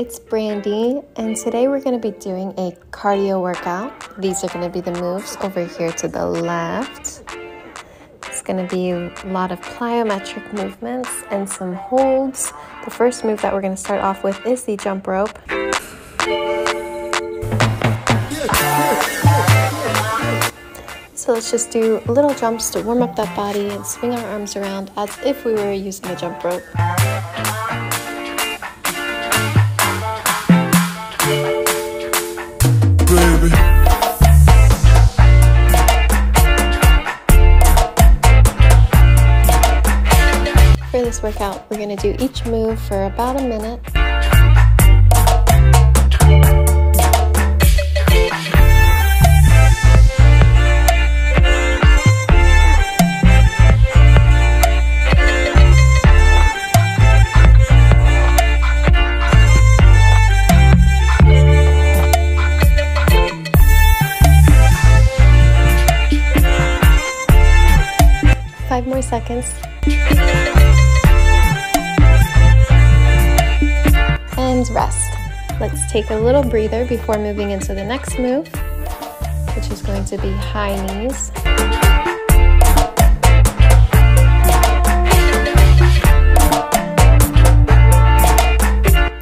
it's Brandy, and today we're going to be doing a cardio workout. These are going to be the moves over here to the left. It's going to be a lot of plyometric movements and some holds. The first move that we're going to start off with is the jump rope. So let's just do little jumps to warm up that body and swing our arms around as if we were using a jump rope. For this workout, we're going to do each move for about a minute. Five more seconds. Rest. Let's take a little breather before moving into the next move, which is going to be high knees.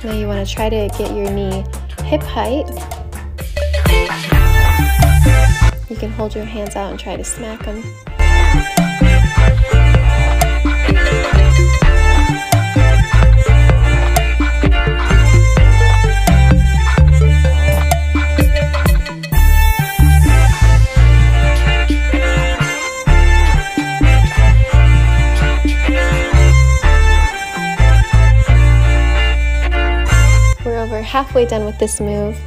Now you want to try to get your knee hip height. You can hold your hands out and try to smack them. Halfway done with this move.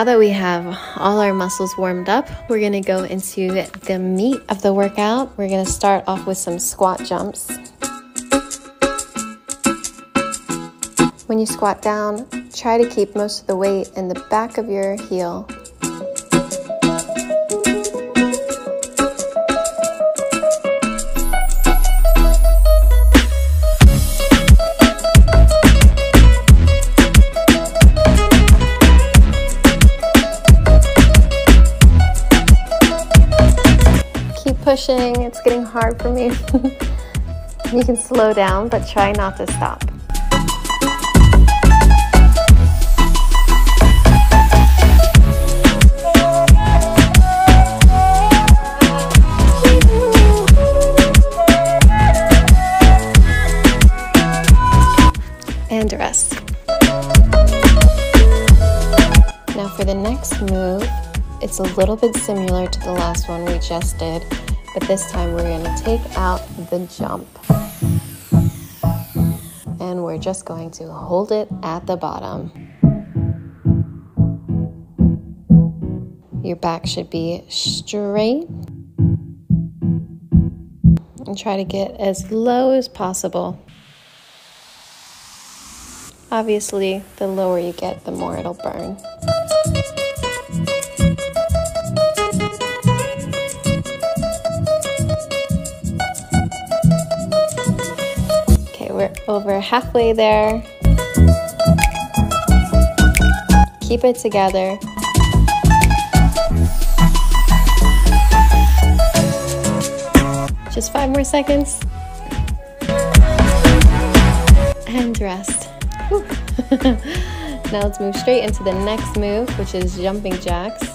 Now that we have all our muscles warmed up, we're gonna go into the meat of the workout. We're gonna start off with some squat jumps. When you squat down, try to keep most of the weight in the back of your heel. It's getting hard for me. you can slow down, but try not to stop. And rest. Now for the next move, it's a little bit similar to the last one we just did, but this time we're going to take out the jump. And we're just going to hold it at the bottom. Your back should be straight. And try to get as low as possible. Obviously, the lower you get, the more it'll burn. Over halfway there. Keep it together. Just five more seconds. And rest. Now let's move straight into the next move, which is jumping jacks.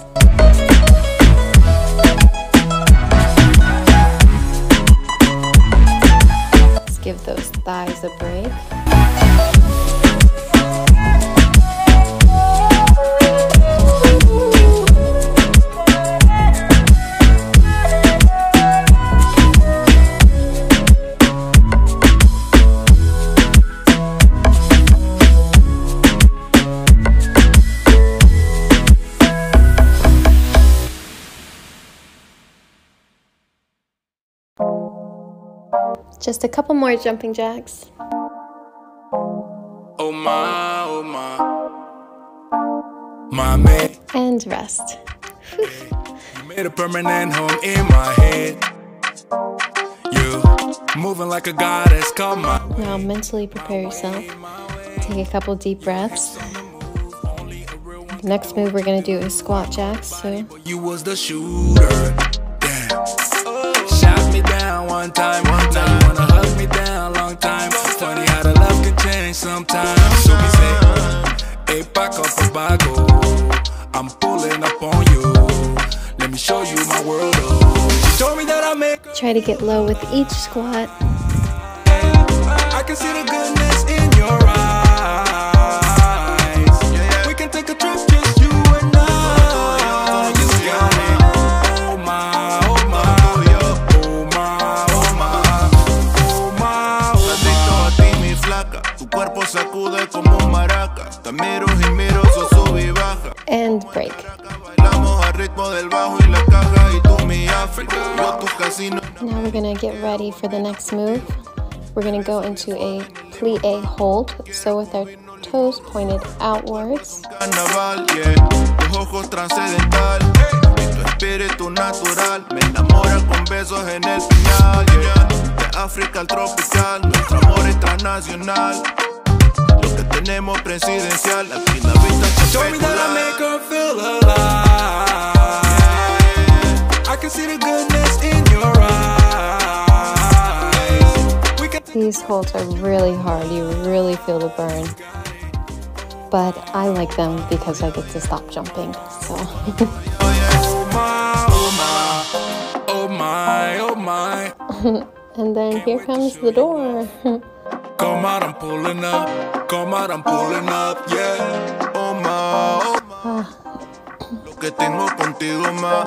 Thighs a break. Just a couple more jumping jacks. Oh my, oh my. My. And rest. you made a permanent home in my head. You moving like a goddess, come on. Now mentally prepare yourself. Take a couple deep breaths. Next move we're gonna do is squat jacks. So you was the shooter. One time, one time. Now you wanna hug me down long time. Funny how the love can change sometimes. So me say, hey, back up a bago. Oh. I'm pulling up on you. Let me show you my world. Oh. She told me that I make. Try to get low with each squat. I can see the goodness Now we're gonna get ready for the next move. We're gonna go into a plie a hold. So with our toes pointed outwards. Tenemos presidencial. Aquí la vista está Told me that I make her feel alive. I can see the goodness in your eyes. We can These holds are really hard. You really feel the burn. But I like them because I get to stop jumping. So Oh my, oh my, oh my, oh my. and then here comes the door. Come out, I'm pulling up. Come out, I'm pulling up, yeah. Oh ma, oh ma. Lo que tengo contigo ma.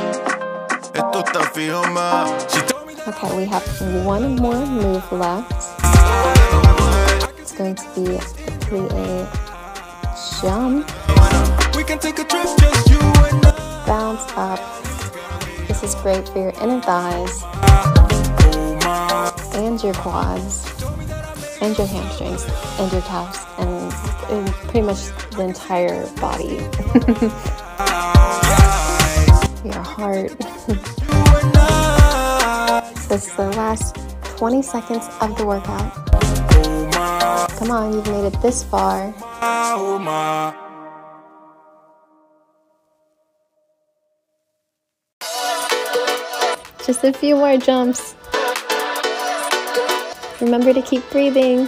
Esto está fijo ma. She told me that Okay, we have one more move left. It's going to be the plie jump, we can take a trip, just you and I. bounce up. This is great for your inner thighs and your quads and your hamstrings and your calves and, and pretty much the entire body. your heart. this is the last 20 seconds of the workout. Come on, you've made it this far. Just a few more jumps. Remember to keep breathing.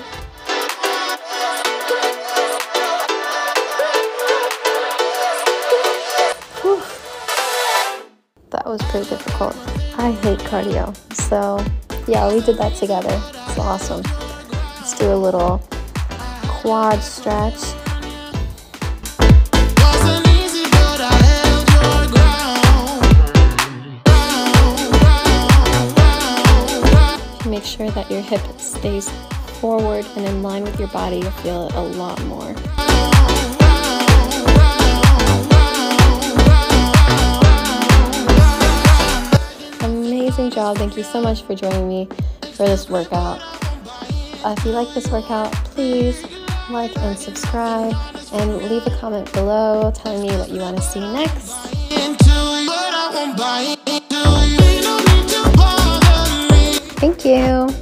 Whew. That was pretty difficult. I hate cardio. So, yeah, we did that together. It's awesome. Let's do a little quad stretch. Make sure that your hip stays forward and in line with your body. You'll feel it a lot more. Amazing job. Thank you so much for joining me for this workout. Uh, if you like this workout, please like and subscribe and leave a comment below telling me what you want to see next. Thank you.